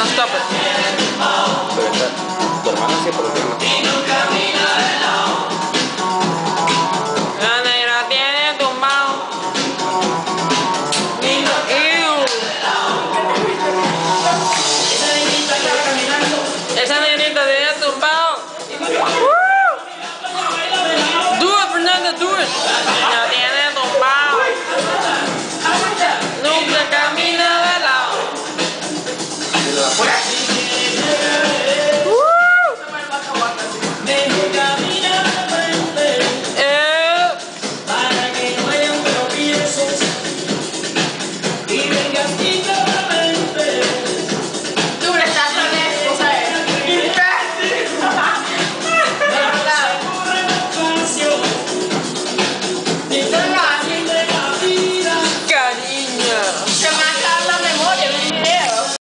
gonna stop it. Tu hermana por de afuera